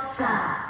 Salsa.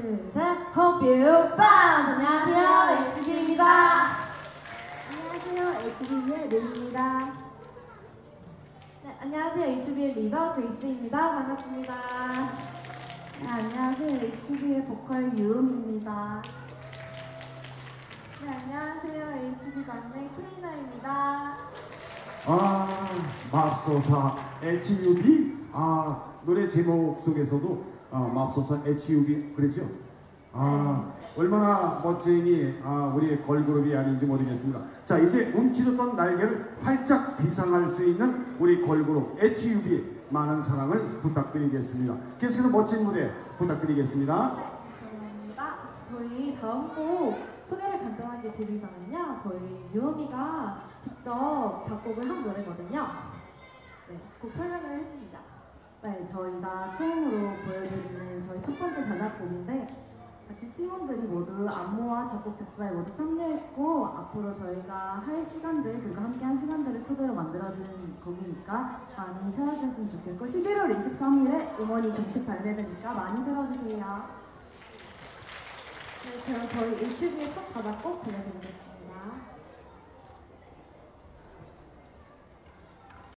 둘, 셋. Hope you bounce. 안녕하세요. HG입니다. 안녕하세요. HB의 르입니다. 네, 안녕하세요. HB의 리더 그리스입니다. 반갑습니다. 네, 안녕하세요. HB의 보컬 유음입니다. 네, 안녕하세요. HB 막내 케이나입니다. 아, 맙소사 HUB 아 노래 제목 속에서도 아, 맙소사 HUB 그랬죠? 아 얼마나 멋쟁이 아, 우리 걸그룹이 아닌지 모르겠습니다. 자 이제 움츠렸던 날개를 활짝 비상할 수 있는 우리 걸그룹 HUB 많은 사랑을 부탁드리겠습니다. 계속해서 멋진 무대 부탁드리겠습니다. 감사합니다. 저희 다음 곡 소개를 간단하게 드리자면요. 저희 유음이가 직접 작곡을 한 노래거든요. 네, 곡 설명을 해주시죠. 네, 저희가 처음으로 보여드리는 저희 첫 번째 자작곡인데 같이 팀원들이 모두 안무와 작곡 작사에 모두 참여했고 앞으로 저희가 할 시간들 그리고 함께 한 시간들을 토대로 만들어진 곡이니까 많이 찾아주셨으면 좋겠고 11월 23일에 음원이 정식 발매되니까 많이 들어주세요. 네, 그럼 저희 HB의 첫 자작곡 들려드리겠습니다.